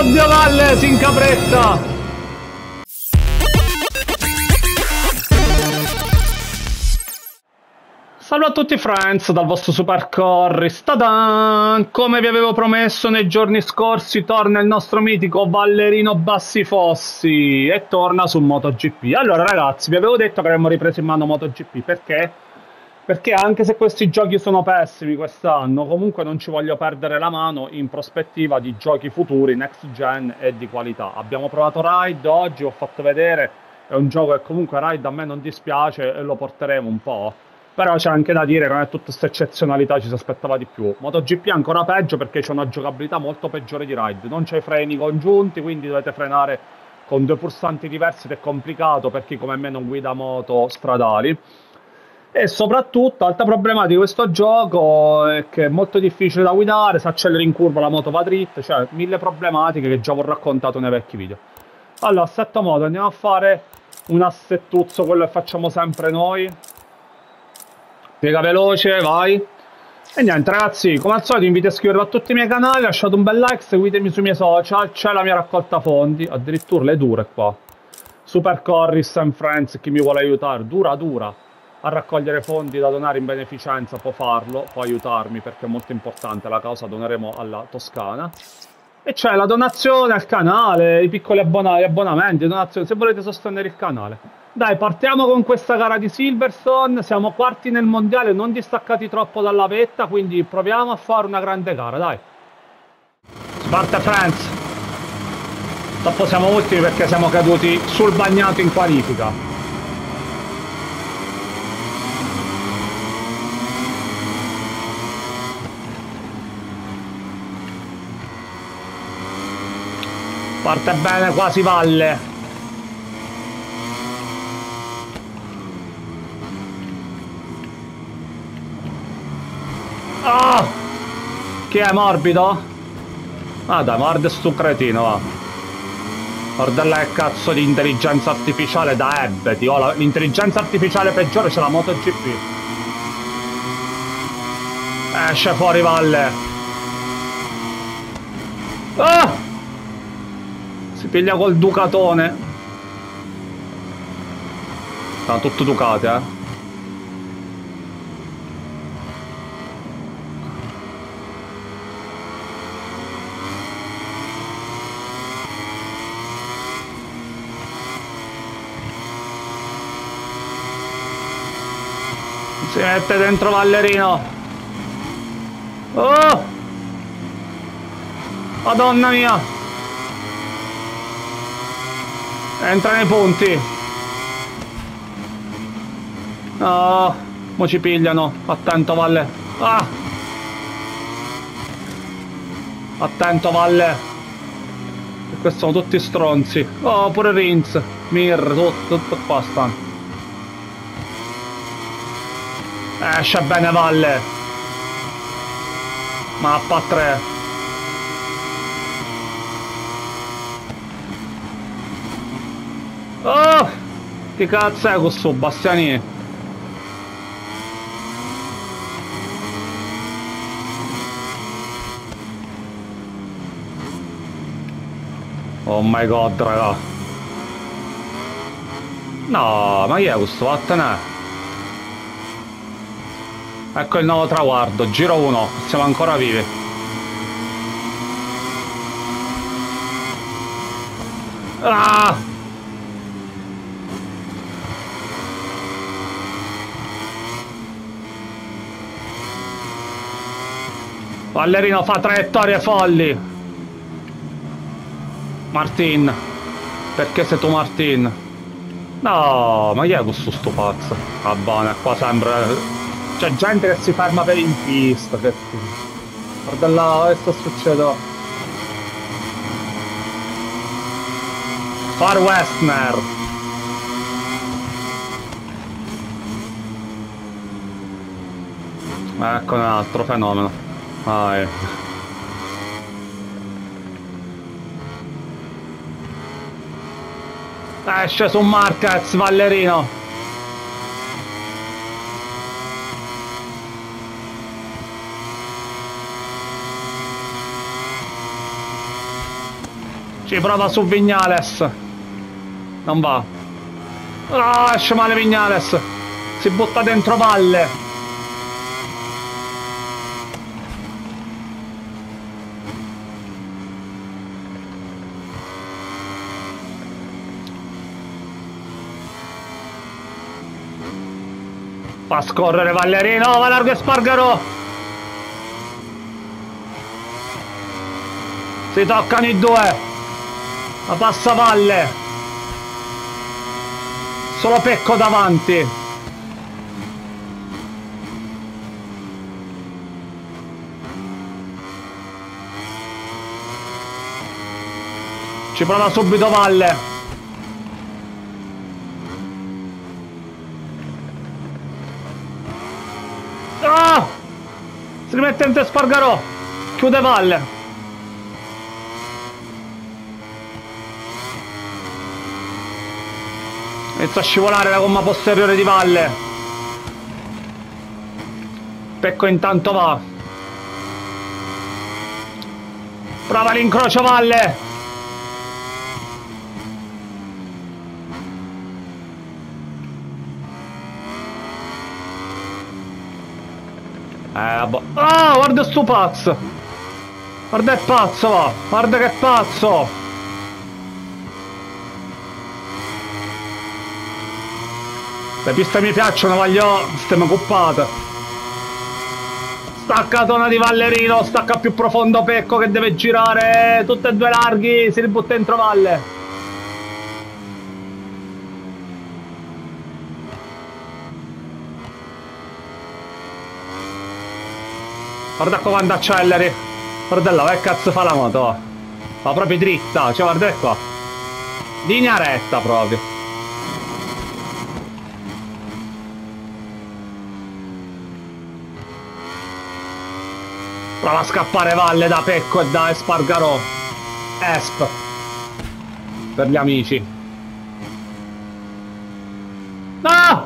Oddio Valle, si incapretta! Salve a tutti friends dal vostro Super Corris Tadan! Come vi avevo promesso nei giorni scorsi torna il nostro mitico ballerino Bassifossi e torna su MotoGP. Allora ragazzi vi avevo detto che avremmo ripreso in mano MotoGP perché? Perché anche se questi giochi sono pessimi quest'anno comunque non ci voglio perdere la mano in prospettiva di giochi futuri, next gen e di qualità. Abbiamo provato Ride oggi, ho fatto vedere, è un gioco che comunque Ride a me non dispiace e lo porteremo un po' Però c'è anche da dire che non è tutta questa eccezionalità, ci si aspettava di più. MotoGP è ancora peggio perché c'è una giocabilità molto peggiore di Ride. Non c'è i freni congiunti, quindi dovete frenare con due pulsanti diversi ed è complicato per chi come me non guida moto stradali. E soprattutto, altra problematica di questo gioco è che è molto difficile da guidare, se acceleri in curva la moto va dritta, cioè mille problematiche che già ho raccontato nei vecchi video. Allora, assetto moto, andiamo a fare un assettuzzo, quello che facciamo sempre noi, Piega veloce, vai. E niente ragazzi, come al solito invito a iscrivervi a tutti i miei canali, lasciate un bel like, seguitemi sui miei social, c'è la mia raccolta fondi, addirittura le dure qua. Super Corris and Friends, chi mi vuole aiutare, dura dura, a raccogliere fondi da donare in beneficenza può farlo, può aiutarmi perché è molto importante, la causa doneremo alla Toscana. E c'è la donazione al canale, i piccoli abbona abbonamenti, donazioni, se volete sostenere il canale. Dai, partiamo con questa gara di Silverstone. Siamo quarti nel mondiale, non distaccati troppo dalla vetta, quindi proviamo a fare una grande gara, dai. Sparta France. Dopo siamo ultimi perché siamo caduti sul bagnato in qualifica. Parte bene quasi valle. Oh! Che è morbido? Ah dai, morde sto cretino, va. Là che cazzo di intelligenza artificiale da Ebbeti. Oh, l'intelligenza artificiale peggiore c'è la MotoGP. Esce fuori valle. Ah! Piglia col Ducatone. Sono tutto Ducati, eh. Si mette dentro Vallerino. Oh! Madonna mia! Entra nei punti. Oh, mo ci pigliano. Attento Valle. Ah! Attento Valle. Questi sono tutti stronzi. Oh, pure Rins. Mir, tutto, tutto qua stanno. Esce bene Valle. Mappa 3. Oh! Che cazzo è questo Bastiani? Oh my god, raga. No, ma chi è questo? Vattene. Ecco il nuovo traguardo, giro 1, siamo ancora vivi. Ah! Ballerino fa traiettorie folli. Martin. Perché sei tu Martin? No, ma chi è questo sto pazzo? Va bene, qua sembra c'è gente che si ferma per in pista, che... Guarda là, che sta succedendo? Far Westner! Ecco un altro fenomeno. Ah, eh. Esce su Marquez, Vallerino! Ci prova su Vignales. Non va. Ah, esce male Vignales. Si butta dentro valle. Fa scorrere Vallerino, va largo e Spargaro. Si toccano i due. La passa Valle. Solo Pecco davanti. Ci prova subito Valle. Si rimette in Spargarò. Chiude Valle. Inizia a scivolare la gomma posteriore di Valle. Pecco intanto va. Prova l'incrocio Valle. Eh, boh. Ah, guarda sto pazzo! Guarda che pazzo va! Guarda che pazzo! Le piste mi piacciono, voglio... Stiamo cuppate. Staccatona di Vallerino, stacca più profondo Pecco che deve girare tutte e due larghi, si ributta dentro Valle. Guarda qua quando acceleri. Guarda là, che cazzo fa la moto? Va proprio dritta, cioè guarda qua. Linea retta proprio. Prova a scappare Valle da Pecco e da Espargarò. Esp. Per gli amici. Ah!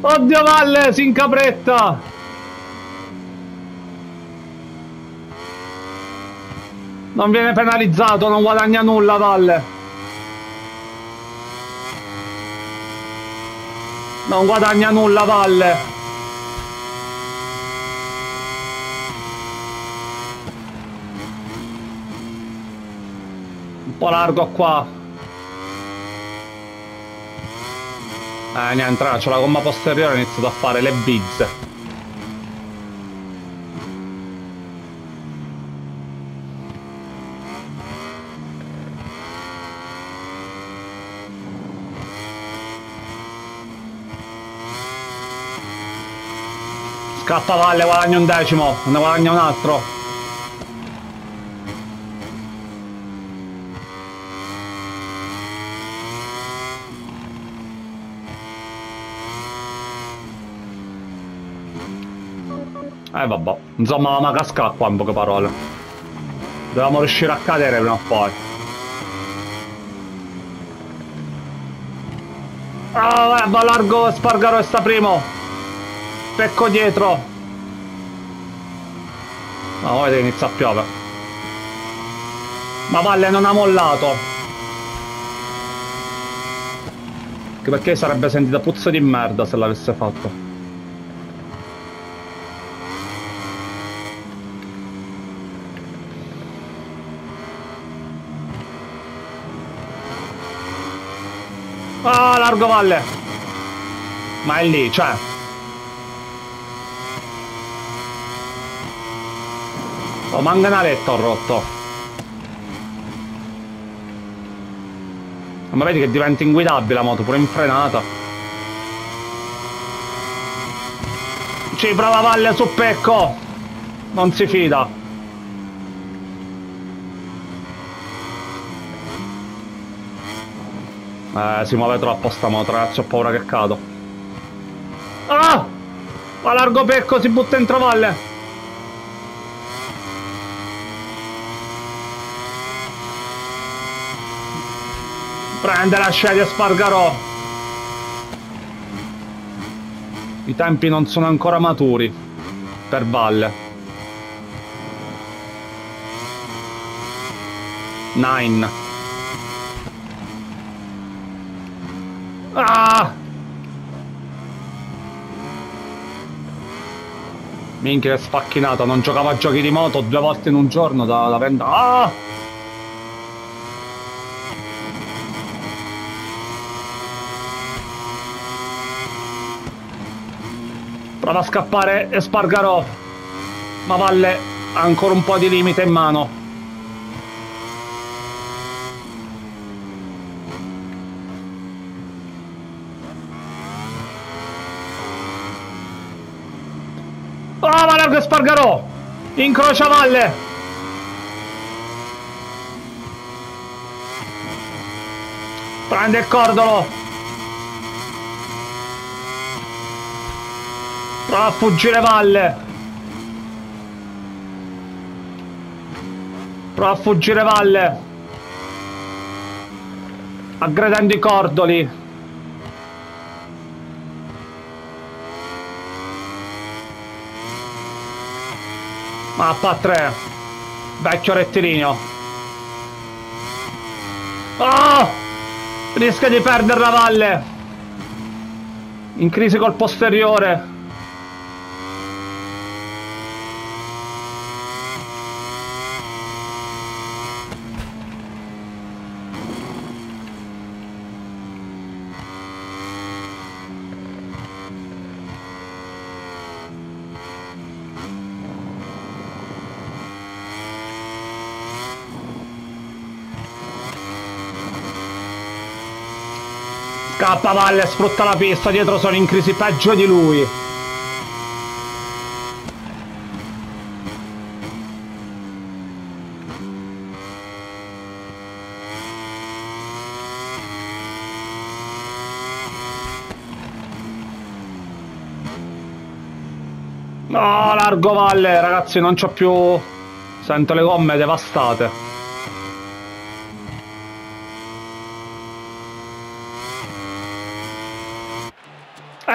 Oddio Valle, si incapretta! Non viene penalizzato, non guadagna nulla Valle. Non guadagna nulla Valle. Un po' largo qua. Eh niente, c'ho la gomma posteriore ho iniziato a fare le bizze. Scappa valle, guadagna un decimo, ne guadagna un altro. Eh vabbè, insomma ma casca qua in poche parole. Dobbiamo riuscire a cadere prima o poi. Ah, va largo Spargaro sta primo. Pecco dietro. Ma no, vedete inizia a piovere. Ma Valle non ha mollato. Anche perché sarebbe sentita puzza di merda se l'avesse fatto. Ah, largo valle! Ma è lì, cioè... Oh, manganaletta ho rotto. Ma vedi che diventa inguidabile la moto, pure in frenata. Ci prova valle su Pecco. Non si fida. Eh, si muove troppo sta moto, ragazzi, ho paura che cado. Ah! Ma largo Pecco, si butta entro valle. Prende la scia di spargarò I tempi non sono ancora maturi per Valle. Nine. Ah! Minchia, è spacchinato. Non giocava a giochi di moto due volte in un giorno da, da vent'anni. Ah! Prova a scappare Spargarò. Ma Valle ha ancora un po' di limite in mano. Oh, ma largo Spargarò! Incrocia Valle! Prende il cordolo! Prova a fuggire Valle. Prova a fuggire Valle. Aggredendo i cordoli. Mappa 3. Vecchio rettilineo. Oh! Rischia di perdere la valle. In crisi col posteriore. Scappa Valle, sfrutta la pista, dietro sono in crisi peggio di lui. No, largo Valle, ragazzi, non c'ho più... Sento le gomme devastate.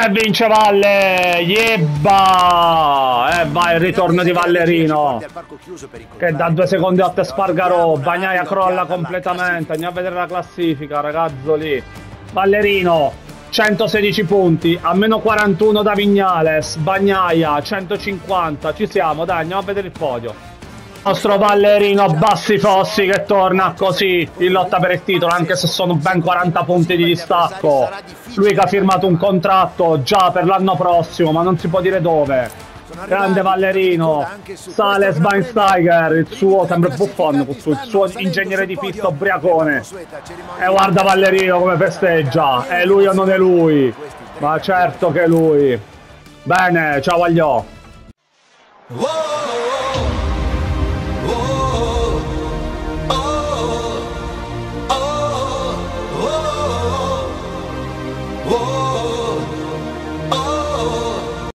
E vince Valle! Yebba! E vai il ritorno di Vallerino. Che da due secondi a te Spargarò. Bagnaia crolla completamente. Andiamo a vedere la classifica, ragazzo lì. Vallerino, 116 punti, a meno 41 da Vignales. Bagnaia, 150. Ci siamo, dai, andiamo a vedere il podio nostro ballerino Bassi Fossi che torna così in lotta per il titolo anche se sono ben 40 punti di distacco. Lui che ha firmato un contratto già per l'anno prossimo ma non si può dire dove. Grande ballerino sale Schweinsteiger il suo sempre Buffon il suo ingegnere di pista ubriacone. E guarda ballerino come festeggia è lui o non è lui? Ma certo che è lui. Bene ciao Aglio